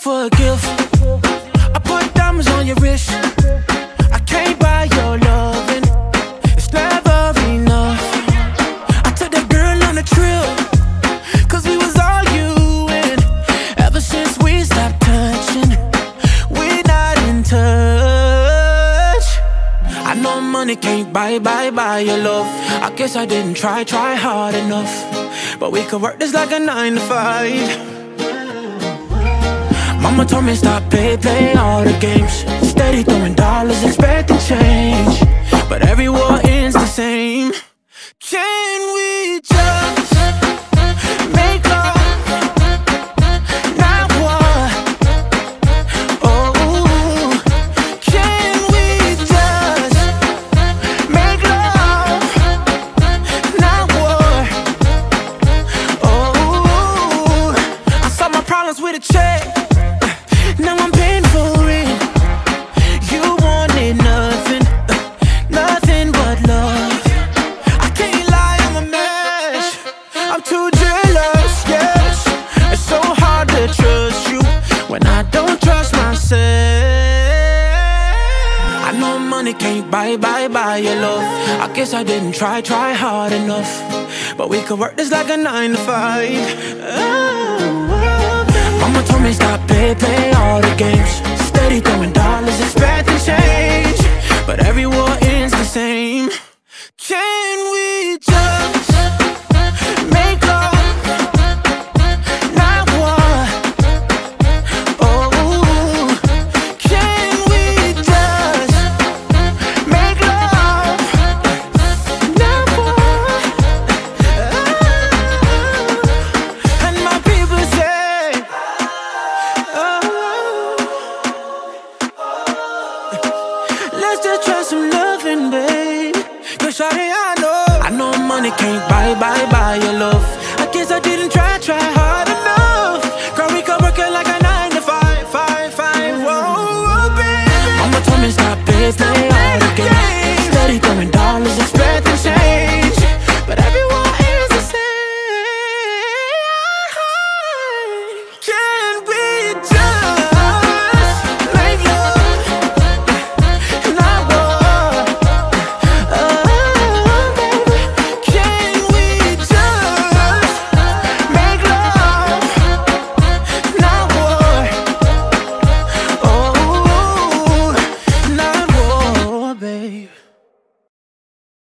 for a gift. I put diamonds on your wrist. I can't buy your loving. It's never enough. I took that girl on a trip. Cause we was all you and ever since we stopped touching, we're not in touch. I know money can't buy, buy, buy your love. I guess I didn't try, try hard enough. But we could work this like a nine to five. Mama told me stop, play, play all the games. Steady throwing dollars, expecting change. But every war ends the same. Can we just make love? Not war. Oh, can we just make love? Not war. Oh, I solved my problems with a check. Now I'm paying. You wanted nothing, nothing but love. I can't lie, I'm a mess. I'm too jealous, yes. It's so hard to trust you when I don't trust myself. I know money can't buy, buy, buy your love. I guess I didn't try, try hard enough. But we could work this like a nine to five. Oh, should try some loving, babe. Cause shawty, I know. I know money can't buy, buy, buy your love. I guess I didn't try, try hard enough. Girl, we come working like a nine to five, five, five. Whoa, oh, baby. Mama told me stop, babe, stop, babe.